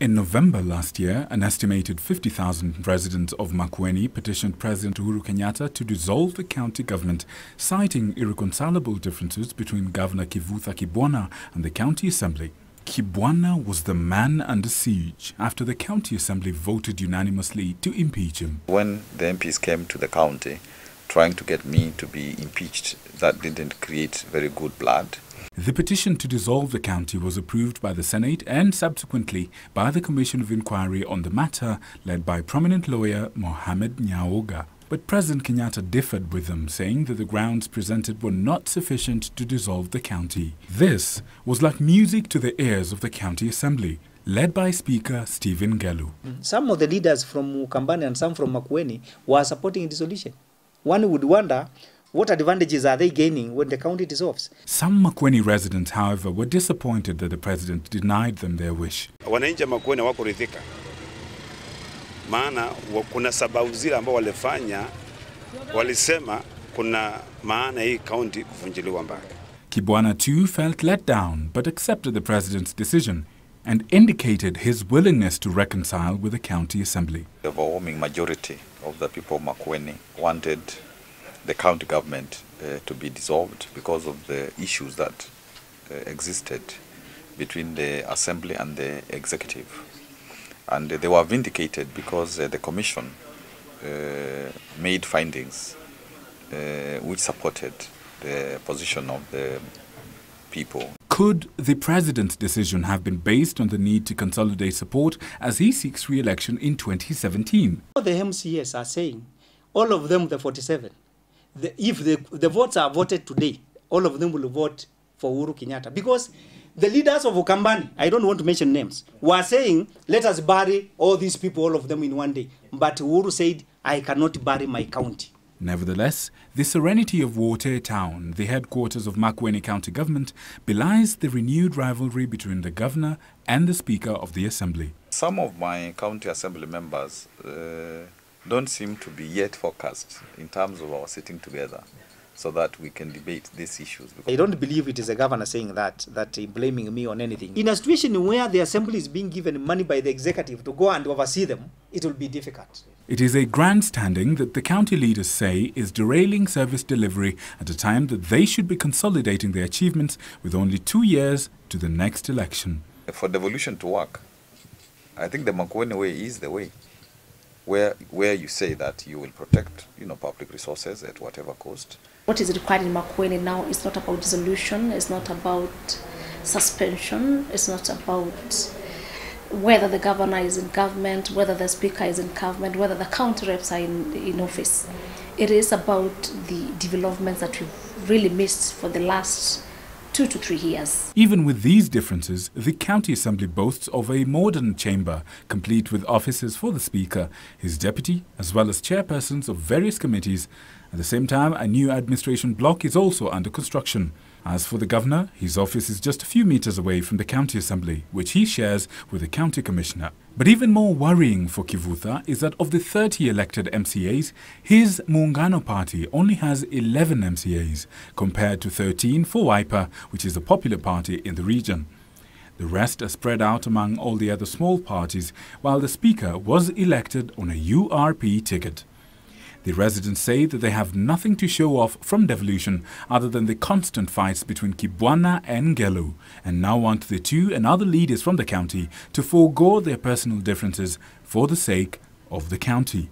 In November last year, an estimated 50,000 residents of Makueni petitioned President Uhuru Kenyatta to dissolve the county government, citing irreconcilable differences between Governor Kivutha Kibwana and the county assembly. Kibwana was the man under siege after the county assembly voted unanimously to impeach him. When the MPs came to the county trying to get me to be impeached, that didn't create very good blood. The petition to dissolve the county was approved by the Senate and subsequently by the Commission of Inquiry on the matter led by prominent lawyer Mohamed Nyaoga. But President Kenyatta differed with them, saying that the grounds presented were not sufficient to dissolve the county. This was like music to the ears of the county assembly, led by Speaker Stephen Ngelu. Some of the leaders from Ukambani and some from Makueni were supporting dissolution. One would wonder what advantages are they gaining when the county dissolves? Some Makueni residents, however, were disappointed that the president denied them their wish. Wananchi wa Makueni hawakuridhika, maana kuna sababu zile ambao walifanya, walisema kuna maana hii kaunti kuvunjiliwa mbali. Kibwana too felt let down but accepted the president's decision and indicated his willingness to reconcile with the county assembly. The overwhelming majority of the people of Makueni wanted the county government uh, to be dissolved because of the issues that uh, existed between the assembly and the executive. And they were vindicated because uh, the commission uh, made findings uh, which supported the position of the people. Could the president's decision have been based on the need to consolidate support as he seeks re-election in 2017? The MCAs are saying, all of them, the 47, the, if the, the votes are voted today, all of them will vote for Uhuru Kenyatta because the leaders of Ukambani, I don't want to mention names, were saying, let us bury all these people, all of them in one day. But Uhuru said, I cannot bury my county. Nevertheless, the serenity of Wote town, the headquarters of Makueni County government, belies the renewed rivalry between the governor and the speaker of the assembly. Some of my county assembly members uh, don't seem to be yet focused in terms of our sitting together so that we can debate these issues. I don't believe it is a governor saying that, that blaming me on anything. In a situation where the assembly is being given money by the executive to go and oversee them, it will be difficult. It is a grandstanding that the county leaders say is derailing service delivery at a time that they should be consolidating their achievements with only two years to the next election. For devolution to work, I think the Makueni way is the way where where you say that you will protect you know public resources at whatever cost. What is required in Makueni now is not about dissolution, it's not about suspension, it's not about whether the governor is in government, whether the speaker is in government, whether the county reps are in, in office. It is about the developments that we've really missed for the last two to three years. Even with these differences, the County Assembly boasts of a modern chamber, complete with offices for the Speaker, his deputy, as well as chairpersons of various committees. At the same time, a new administration block is also under construction. As for the governor, his office is just a few meters away from the county assembly, which he shares with the county commissioner. But even more worrying for Kivutha is that of the 30 elected MCAs, his Muungano party only has 11 MCAs, compared to 13 for Wiper, which is a popular party in the region. The rest are spread out among all the other small parties, while the speaker was elected on a URP ticket. The residents say that they have nothing to show off from devolution other than the constant fights between Kibwana and Ngelu, and now want the two and other leaders from the county to forego their personal differences for the sake of the county.